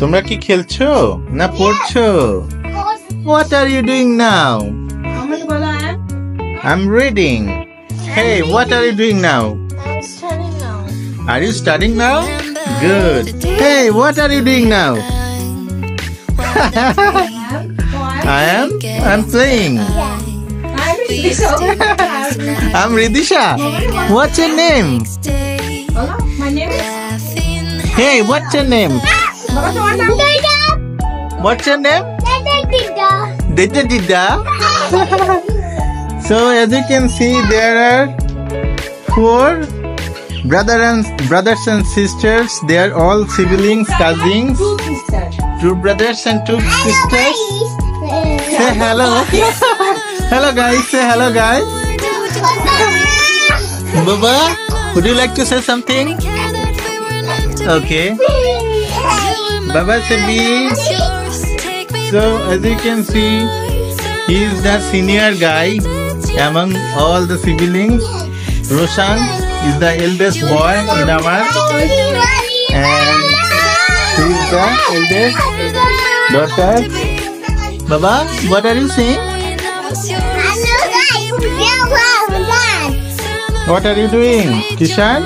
তোমরা কি খেলছো না পড়ছো what are you doing now আমাকে বলো আয় I'm reading. Hey, what are you doing now? I'm studying now. Are you studying now? Good. Hey, what are you doing now? I am. I'm playing. I'm Ritisha. What's your name? Hello, my name is. Hey, what's your name? What's your name? Dida. Dida Dida. so as you can see, there are four brother and brothers and sisters. They are all siblings, cousins. Two brothers and two sisters. Say hello. hello guys. Say hello guys. Baba, would you like to say something? Okay. Baba Sabi. So as you can see, he is the senior guy among all the siblings. Roshan is the eldest boy in our and he is the eldest daughter. Baba, what are you saying? What are you doing? Kishan?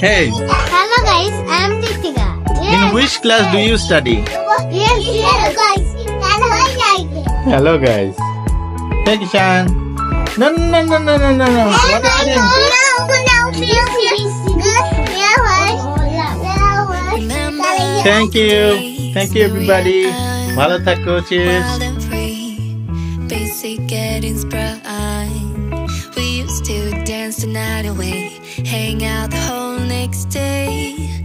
Hey, Hello guys, I'm Ritika. in which class do you study? Yes, yes, guys. Hello guys. Hey Kishan. No no no no no no no. What are you doing? Thank you. Thank you everybody. ভালো থাকো cheers. Gettings bright. We used to dance the night away, hang out the whole next day.